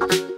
Bye.